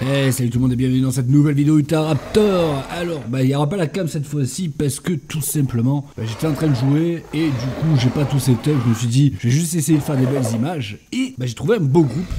Eh salut tout le monde et bienvenue dans cette nouvelle vidéo Utah Raptor Alors bah il n'y aura pas la cam cette fois-ci parce que tout simplement bah, j'étais en train de jouer et du coup j'ai pas tout setup je me suis dit je vais juste essayer de faire des belles images et bah, j'ai trouvé un beau groupe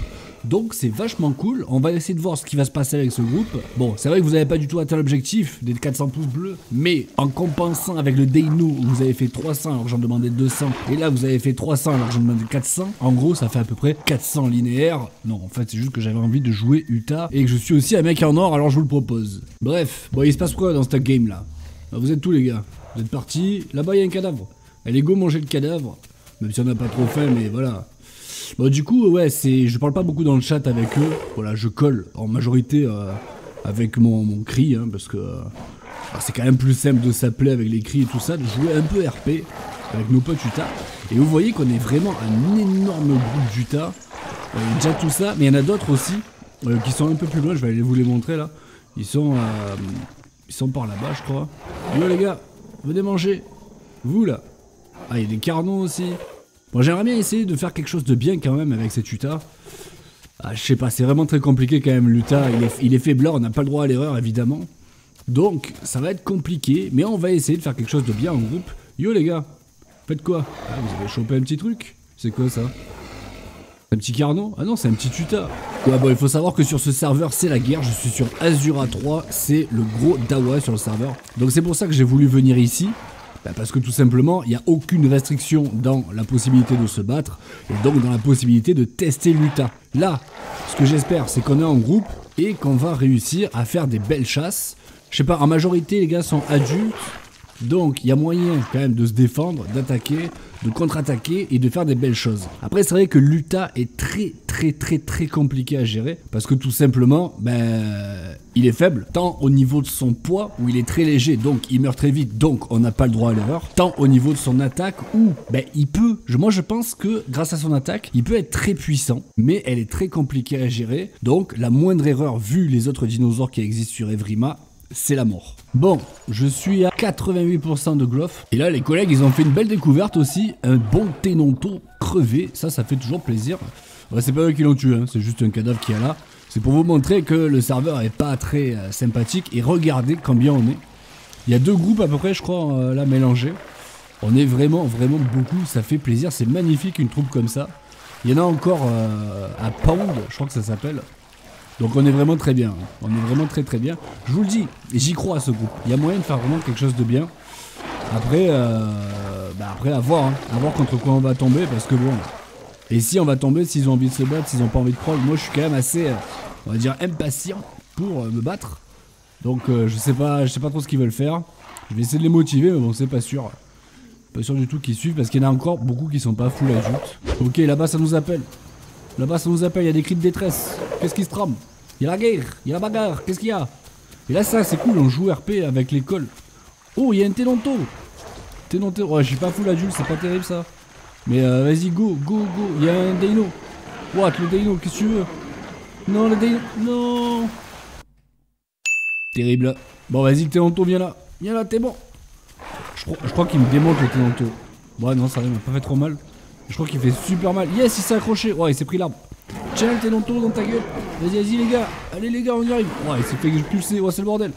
donc c'est vachement cool, on va essayer de voir ce qui va se passer avec ce groupe. Bon, c'est vrai que vous n'avez pas du tout atteint l'objectif des 400 pouces bleus, mais en compensant avec le Deino où vous avez fait 300 alors que j'en demandais 200, et là vous avez fait 300 alors que j'en demandais 400, en gros ça fait à peu près 400 linéaires. Non, en fait c'est juste que j'avais envie de jouer Utah et que je suis aussi un mec en or alors je vous le propose. Bref, bon il se passe quoi dans cette game là bah, Vous êtes tous les gars, vous êtes partis, là-bas il y a un cadavre. Allez go manger le cadavre, même si on n'a pas trop faim mais voilà. Bon, du coup, ouais, c'est, je parle pas beaucoup dans le chat avec eux. Voilà, je colle en majorité euh, avec mon, mon cri, hein, parce que euh, bah, c'est quand même plus simple de s'appeler avec les cris et tout ça, de jouer un peu RP avec nos potes Utah. Et vous voyez qu'on est vraiment un énorme groupe d'Utah. A déjà tout ça, mais il y en a d'autres aussi euh, qui sont un peu plus loin. Je vais aller vous les montrer là. Ils sont, ils sont par là-bas, je crois. Yo les gars, venez manger. Vous là. Ah, il y a des carnons aussi. Bon, j'aimerais bien essayer de faire quelque chose de bien quand même avec cet Utah. Ah, je sais pas, c'est vraiment très compliqué quand même l'Utah. Il est, il est on n'a pas le droit à l'erreur évidemment. Donc, ça va être compliqué, mais on va essayer de faire quelque chose de bien en groupe. Yo les gars, faites quoi? Ah, Vous avez chopé un petit truc? C'est quoi ça? Un petit carnot? Ah non, c'est un petit tuta. Ouais, bon, il faut savoir que sur ce serveur, c'est la guerre. Je suis sur Azura 3, c'est le gros Dawa sur le serveur. Donc c'est pour ça que j'ai voulu venir ici. Bah, parce que tout simplement, il n'y a aucune restriction dans la possibilité de se battre, et donc dans la possibilité de tester l'UTA. Là, ce que j'espère, c'est qu'on est en groupe, et qu'on va réussir à faire des belles chasses. Je sais pas, en majorité, les gars sont adultes, donc il y a moyen quand même de se défendre, d'attaquer, de contre-attaquer et de faire des belles choses. Après c'est vrai que l'UTA est très très très très compliqué à gérer parce que tout simplement ben il est faible tant au niveau de son poids où il est très léger donc il meurt très vite donc on n'a pas le droit à l'erreur tant au niveau de son attaque où ben il peut moi je pense que grâce à son attaque il peut être très puissant mais elle est très compliquée à gérer donc la moindre erreur vu les autres dinosaures qui existent sur Evrima c'est la mort. Bon, je suis à 88% de Gloff. Et là, les collègues, ils ont fait une belle découverte aussi. Un bon Tenonto crevé. Ça, ça fait toujours plaisir. c'est pas eux qui l'ont tué, hein. c'est juste un cadavre qui est là. C'est pour vous montrer que le serveur est pas très euh, sympathique. Et regardez combien on est. Il y a deux groupes à peu près, je crois, euh, là, mélangés. On est vraiment, vraiment beaucoup. Ça fait plaisir. C'est magnifique, une troupe comme ça. Il y en a encore euh, à Pound, je crois que ça s'appelle. Donc on est vraiment très bien. On est vraiment très très bien. Je vous le dis, j'y crois à ce groupe. Il y a moyen de faire vraiment quelque chose de bien. Après, euh, bah après à voir, hein. à voir contre quoi on va tomber, parce que bon. Et si on va tomber, s'ils ont envie de se battre, s'ils ont pas envie de prendre, moi je suis quand même assez, euh, on va dire, impatient pour euh, me battre. Donc je sais pas, je sais pas trop ce qu'ils veulent faire. Je vais essayer de les motiver, mais bon, c'est pas sûr. Pas sûr du tout qu'ils suivent, parce qu'il y en a encore beaucoup qui sont pas full adultes. Ok, là-bas ça nous appelle. Là-bas ça nous appelle, il y a des cris de détresse. Qu'est-ce qui se trame? Il y a la guerre, il y a la bagarre, qu'est-ce qu'il y a? Et là, ça, c'est cool, on joue RP avec l'école. Oh, il y a un Tenonto Tenonto, ouais, je suis pas full adulte, c'est pas terrible ça. Mais euh, vas-y, go, go, go, il y a un Deino. What, le Deino, qu'est-ce que tu veux? Non, le Deino, non Terrible. Bon, vas-y, Tenonto, viens là. Viens là, t'es bon. Je, crois qu'il me démonte le Tenonto. Ouais, non, ça m'a pas fait trop mal. Je crois qu'il fait super mal. Yes, il s'est accroché. Ouais, il s'est pris l'arbre. Tiens, t'es dans dans ta gueule. Vas-y, vas-y, les gars. Allez, les gars, on y arrive. Ouais, il s'est fait expulser. Ouais, c'est le bordel.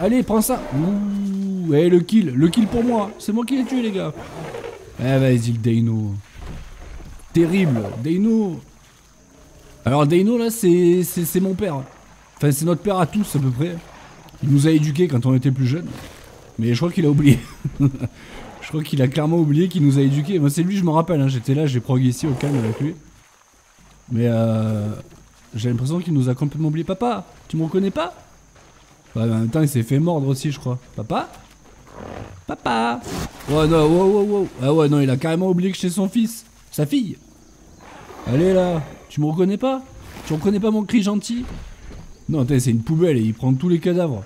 Allez, prends ça. Ouh, eh, le kill. Le kill pour moi. C'est moi qui l'ai tué, les gars. Eh, vas-y, le Deino. Terrible. Deino. Alors, Deino, là, c'est mon père. Enfin, c'est notre père à tous, à peu près. Il nous a éduqués quand on était plus jeunes. Mais je crois qu'il a oublié. je crois qu'il a clairement oublié qu'il nous a éduqués. Moi, c'est lui, je me rappelle. Hein. J'étais là, j'ai prog ici au calme avec lui. Mais euh, j'ai l'impression qu'il nous a complètement oublié. Papa, tu me reconnais pas? Bah, En même temps, il s'est fait mordre aussi, je crois. Papa? Papa? Ouais, non, wow, wow, wow. Ah ouais, non, il a carrément oublié que j'étais son fils. Sa fille. Allez là, tu me reconnais pas? Tu reconnais pas mon cri gentil? Non, c'est une poubelle et il prend tous les cadavres.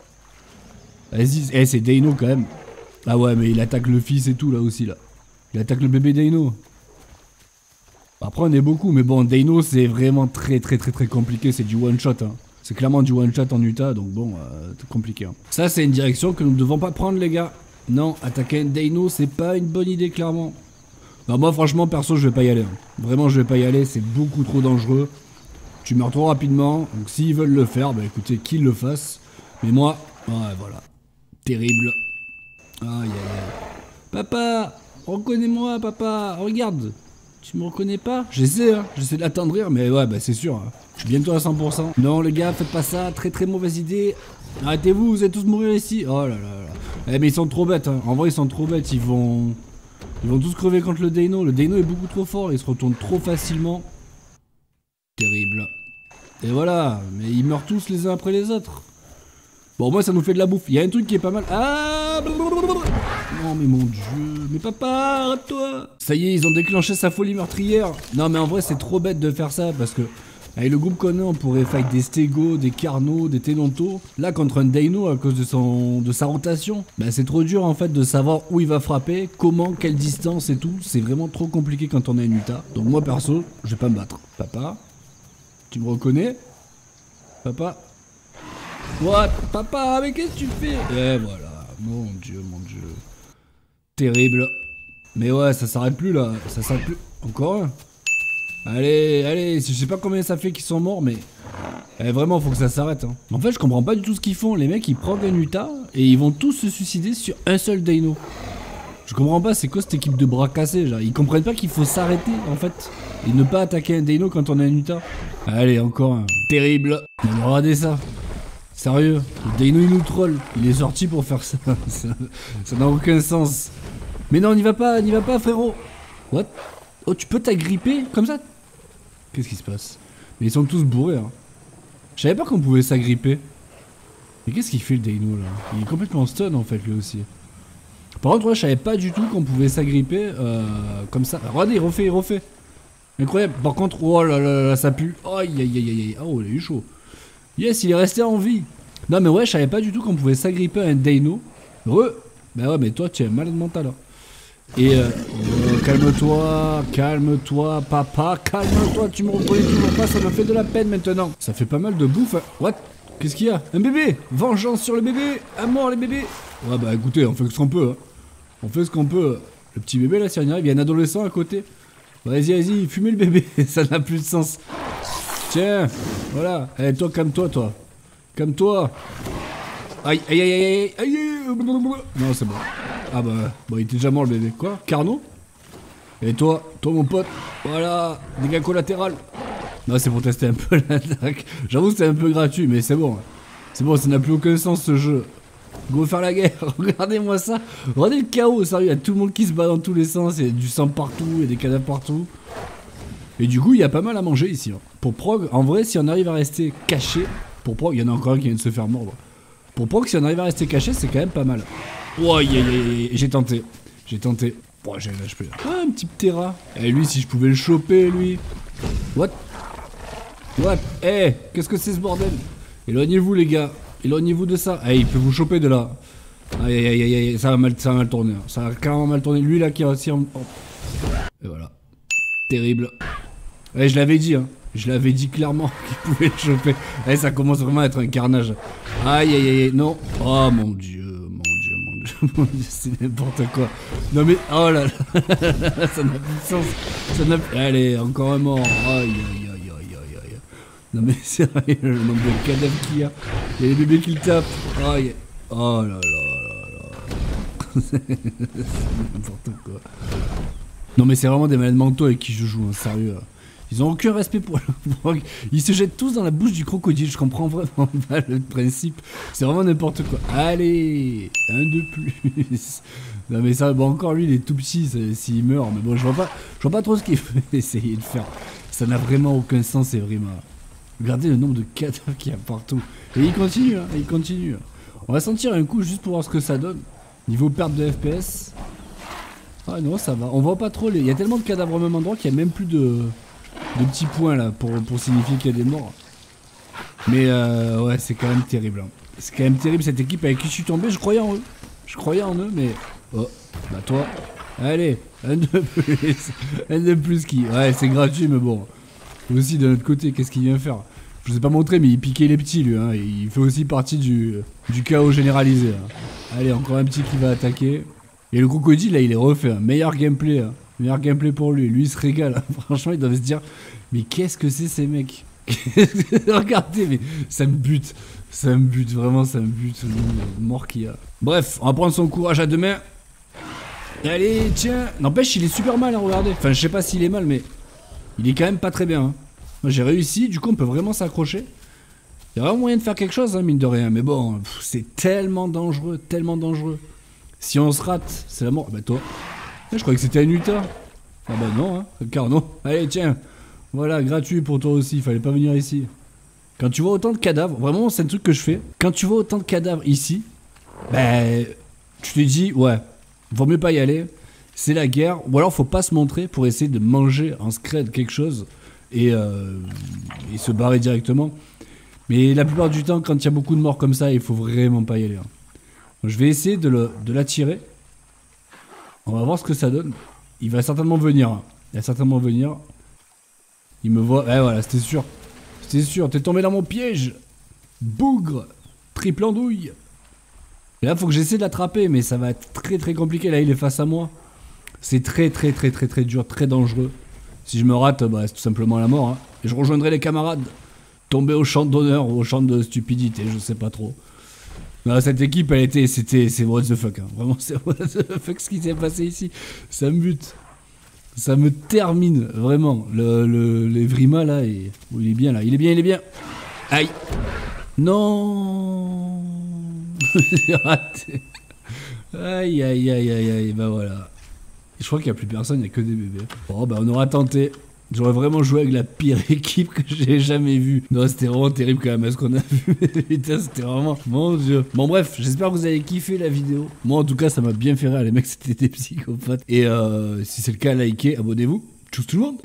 Vas-y, eh, c'est Deino quand même. Ah ouais, mais il attaque le fils et tout là aussi là. Il attaque le bébé Deino. Après, on est beaucoup, mais bon, Deino, c'est vraiment très, très, très, très compliqué. C'est du one-shot. Hein. C'est clairement du one-shot en Utah, donc bon, euh, compliqué. Hein. Ça, c'est une direction que nous ne devons pas prendre, les gars. Non, attaquer un Deino, c'est pas une bonne idée, clairement. Non, moi, franchement, perso, je vais pas y aller. Hein. Vraiment, je vais pas y aller. C'est beaucoup trop dangereux. tu meurs trop rapidement. Donc s'ils veulent le faire, bah écoutez, qu'ils le fassent. Mais moi, ouais, voilà. Terrible. Aïe, aïe, aïe. Papa, reconnais-moi, papa, regarde. Tu me reconnais pas? J'essaie, hein. j'essaie de l'attendrir, mais ouais, bah c'est sûr. Hein. Je suis bientôt à 100%. Non, les gars, faites pas ça. Très très mauvaise idée. Arrêtez-vous, vous allez tous mourir ici. Oh là là là. Eh, mais ils sont trop bêtes. Hein. En vrai, ils sont trop bêtes. Ils vont. Ils vont tous crever contre le Dino. Le Dino est beaucoup trop fort. Il se retourne trop facilement. Terrible. Et voilà. Mais ils meurent tous les uns après les autres. Bon, moi, ça nous fait de la bouffe. Il y a un truc qui est pas mal. Ah Non, mais mon dieu. Mais papa, arrête-toi Ça y est, ils ont déclenché sa folie meurtrière. Non, mais en vrai, c'est trop bête de faire ça parce que avec le groupe qu'on a, on pourrait fight des Stego, des Carno, des Tenonto. Là, contre un Dino, à cause de, son, de sa rotation, bah, c'est trop dur en fait de savoir où il va frapper, comment, quelle distance et tout. C'est vraiment trop compliqué quand on est une Utah. Donc moi perso, je vais pas me battre. Papa, tu me reconnais? Papa What Papa, mais qu'est-ce que tu fais? Et voilà, mon dieu, mon dieu. Terrible. Mais ouais, ça s'arrête plus là, ça s'arrête plus. Encore un? Allez, allez, je sais pas combien ça fait qu'ils sont morts, mais... Eh, vraiment, faut que ça s'arrête. Hein. En fait, je comprends pas du tout ce qu'ils font. Les mecs, ils prennent un Utah et ils vont tous se suicider sur un seul Dino. Je comprends pas, c'est quoi cette équipe de bras cassés genre Ils comprennent pas qu'il faut s'arrêter, en fait. Et ne pas attaquer un Dino quand on a un Utah. Allez, encore un. Terrible. Regardez ça. Sérieux, Dino il nous troll. Il est sorti pour faire ça. Ça n'a aucun sens. Mais non, n'y va pas, n'y va pas, frérot. What? Oh, tu peux t'agripper comme ça? Qu'est-ce qui se passe? Mais ils sont tous bourrés, hein. Je savais pas qu'on pouvait s'agripper. Mais qu'est-ce qu'il fait le Dino là? Il est complètement stun en fait lui aussi. Par contre, moi je savais pas du tout qu'on pouvait s'agripper euh, comme ça. Regardez, il refait, il refait. Incroyable. Par contre, oh là là là, ça pue. Aïe aïe aïe aïe. Oh, il a eu chaud. Yes, il est resté en vie. Non mais ouais, je savais pas du tout qu'on pouvait s'agripper à un Dino. Re. Bah ouais, mais toi tu es malade mental. Hein. Et euh, euh, calme-toi, calme-toi, papa, calme-toi, tu me reconnais toujours pas, ça me fait de la peine maintenant. Ça fait pas mal de bouffe. Hein. What? Qu'est-ce qu'il y a? Un bébé? Vengeance sur le bébé? À mort les bébés? Ouais bah écoutez, on fait ce qu'on peut. Hein. On fait ce qu'on peut. Le petit bébé là, si on y arrive, il y a un adolescent à côté. Vas-y, vas-y, fumez le bébé, ça n'a plus de sens. Tiens, voilà. Eh, toi, calme-toi, toi. Calme-toi. Aïe, aïe, aïe, aïe, aïe, Non, c'est bon. Ah bah, bon, il était déjà mort le bébé. Quoi? Carnot? Et toi Toi, mon pote? Voilà, dégâts collatéraux. Non, c'est pour tester un peu l'attaque. J'avoue, c'est un peu gratuit, mais c'est bon. C'est bon, ça n'a plus aucun sens ce jeu. Go faire la guerre, regardez-moi ça. Regardez le chaos, sérieux, il y a tout le monde qui se bat dans tous les sens, il y a du sang partout, il y a des cadavres partout. Et du coup, il y a pas mal à manger ici. Hein. Pour prog, en vrai, si on arrive à rester caché, pour prog, il y en a encore un qui vient de se faire mordre. Pour prog, si on arrive à rester caché, c'est quand même pas mal. Oh, j'ai tenté. J'ai tenté. Oh, j'ai un HP. Ah, un petit Terra. Et eh, lui, si je pouvais le choper, lui. What? What? Eh, qu'est-ce que c'est ce bordel? Éloignez-vous, les gars. Éloignez-vous de ça. Eh, il peut vous choper de là. Aïe, aïe, aïe, aïe, ça va mal, ça va mal tourner. Hein. Ça va carrément mal tourner. Lui, là, qui a réussi en... Et voilà. Terrible. Eh, je l'avais dit, hein. Je l'avais dit clairement qu'il pouvait le choper. Eh, ça commence vraiment à être un carnage. Aïe, aïe, aïe, non. Oh, mon dieu c'est n'importe quoi. Non mais, oh là là, ça n'a plus de sens. Ça n'a Allez, encore un mort. Aïe, aïe, aïe, aïe, aïe, aïe. Non mais sérieux, le nombre de cadavres qu'il y a. Il y a les bébés qui le tapent. Aïe. Oh là là là là. c'est n'importe quoi. Non mais c'est vraiment des malades mentaux avec qui je joue, hein, sérieux. Ils ont aucun respect pour le Ils se jettent tous dans la bouche du crocodile. Je comprends vraiment pas le principe. C'est vraiment n'importe quoi. Allez, un de plus. Non mais ça, bon encore lui, il est tout petit s'il meurt. Mais bon, je vois pas, je vois pas trop ce qu'il fait essayer de faire. Ça n'a vraiment aucun sens, c'est vraiment. Regardez le nombre de cadavres qu'il y a partout. Et il continue, hein, il continue. On va sentir un coup juste pour voir ce que ça donne. Niveau perte de FPS. Ah non, ça va. On voit pas trop les. Il y a tellement de cadavres au même endroit qu'il y a même plus de de petits points là pour, pour signifier qu'il y a des morts. Mais euh, ouais, c'est quand même terrible. Hein. C'est quand même terrible cette équipe avec qui je suis tombé. Je croyais en eux. Je croyais en eux, mais. Oh, bah toi. Allez, un de plus. un de plus qui. Ouais, c'est gratuit, mais bon. Aussi, de notre côté, qu'est-ce qu'il vient faire? Je vous ai pas montré, mais il piquait les petits, lui. Hein. Il fait aussi partie du, du chaos généralisé. Hein. Allez, encore un petit qui va attaquer. Et le crocodile, là, il est refait. Hein. Meilleur gameplay. Meilleur gameplay pour lui. Lui, il se régale. Franchement, il doivent se dire Mais qu'est-ce que c'est ces mecs? Regardez, mais ça me bute. Ça me bute, vraiment, ça me bute. Mort qu'il y a. Bref, on va prendre son courage à deux mains. Allez, tiens. N'empêche, il est super mal, hein, regardez. Enfin, je sais pas s'il est mal, mais il est quand même pas très bien. hein. Moi, j'ai réussi. Du coup, on peut vraiment s'accrocher. Il y a vraiment moyen de faire quelque chose, hein, mine de rien. Mais bon, c'est tellement dangereux, tellement dangereux. Si on se rate, c'est la mort. Ah Bah, toi. Ah, Je croyais que c'était un Utah. Ah bah non, hein. Car non. Allez, tiens. Voilà, gratuit pour toi aussi. Fallait pas venir ici. Quand tu vois autant de cadavres, vraiment, c'est un truc que je fais. Quand tu vois autant de cadavres ici, ben, tu te dis, ouais, vaut mieux pas y aller. C'est la guerre. Ou alors, faut pas se montrer pour essayer de manger en scred quelque chose et, euh, et se barrer directement. Mais la plupart du temps, quand il y a beaucoup de morts comme ça, il faut vraiment pas y aller. hein. Je vais essayer de l'attirer. On va voir ce que ça donne. Il va certainement venir. Il va certainement venir. Il me voit. Eh voilà, c'était sûr. C'était sûr. T'es tombé dans mon piège. Bougre. Triple andouille. Et là, faut que j'essaie de l'attraper, mais ça va être très très compliqué. Là, il est face à moi. C'est très très très très très dur, très dangereux. Si je me rate, bah, c'est tout simplement la mort. hein. Et je rejoindrai les camarades. Tomber au champ d'honneur ou au champ de stupidité, je sais pas trop. Non, cette équipe, elle était, c'était, c'est what the fuck. hein. Vraiment, c'est what the fuck ce qui s'est passé ici. Ça me bute. Ça me termine, vraiment. Le, le, là, oh, il est bien, là. Il est bien, il est bien. Aïe. Non. J'ai raté. Aïe, aïe, aïe, aïe, aïe. Bah voilà. Et je crois qu'il n'y a plus personne, il n'y a que des bébés. Bon, bah on aura tenté. J'aurais vraiment joué avec la pire équipe que j'ai jamais vue. Non, c'était vraiment terrible quand même, ce qu'on a vu. Putain, c'était vraiment... Mon dieu. Bon bref, j'espère que vous avez kiffé la vidéo. Moi en tout cas, ça m'a bien fait rire. Les mecs, c'était des psychopathes. Et euh, si c'est le cas, likez, abonnez-vous. Tchuss tout le monde